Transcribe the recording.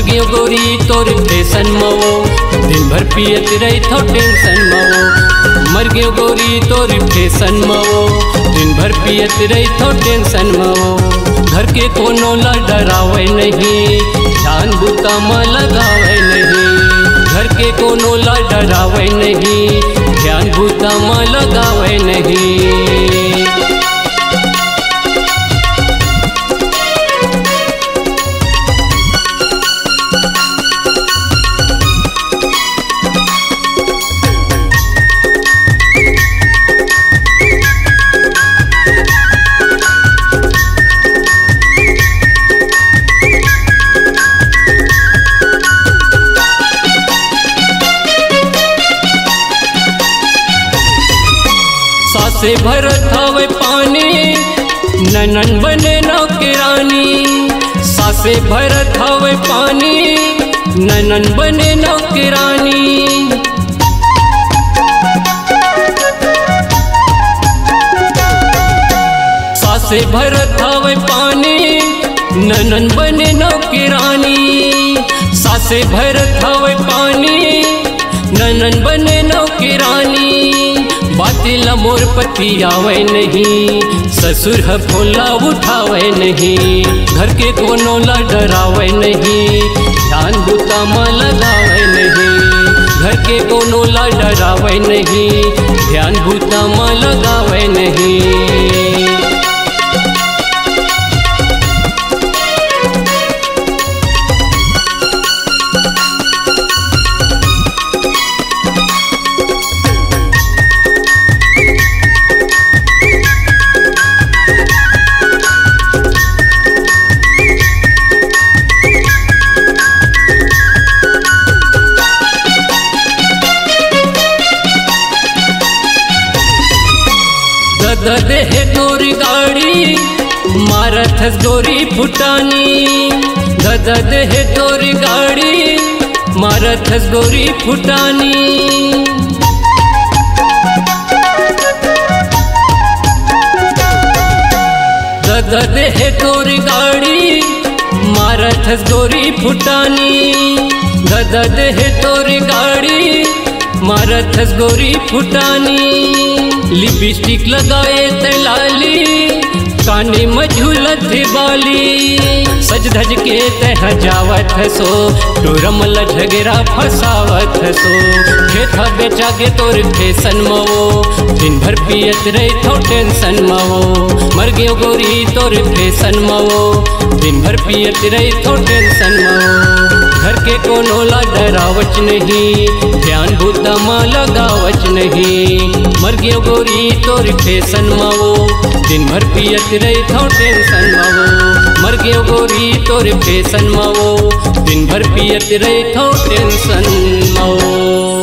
गोरी तोर फ़ैशन मवो दिन भर पियत रही थो टेंशन मवो मर गयो गोरी तोर फ़ैशन मवो दिन भर पियत रही थो टेंशन मवो घर के कोनो ला डरावे नहीं ध्यान बुता में लगावे नहीं। घर के कोनो ला डरावे नहीं, ध्यान बुता में लगावे नहीं। सासे भरत हवे पानी, ननन बने नौकरानी सासे भरत हवे पानी, ननन बने नौकरानी सासे भरत हवे पानी, ननन बने नौकरानी सासे भरत हवे पानी, ननन बने नौकरानी बातिल मोर पति आवे नहीं। ससुर है भोला, उठावे नहीं। घर के कोनो ला डरावे नहीं। ध्यान बुता में लगावे नहीं। घर के कोनो ला डरावे नहीं। ध्यान बुता में लगावे दे है तोरी गाड़ी मारत गोरी फुटानी। दद है तोरी गाड़ी मारत गोरी फुटानी। दद है तोरी गाड़ी मारत गोरी फुटानी। दद है तोरी गाड़ी मारत गोरी फुटानी। लिपस्टिक लगाए तलाली, काने में झूलत बाली। सज धज के तह जावत सो, टोरम लझगेरा फसावत सो। खेता बेचा के तोर फ़ैशन मवो दिन भर पियत रही थो टेंशन मवो। मर गयो गोरी तोर फ़ैशन मवो दिन भर पियत रही थो टेंशन मवो। के नोला डरावच नहीं, ध्यान बुद्धा माँ लगावच नहीं। मर गयो गोरी तोर फैसन मावो दिन भर पियत रही थो टेंशन माओ मर गयो गोरी तोर फैसन मावो दिन भर पियत रही थो टेंशन मावो।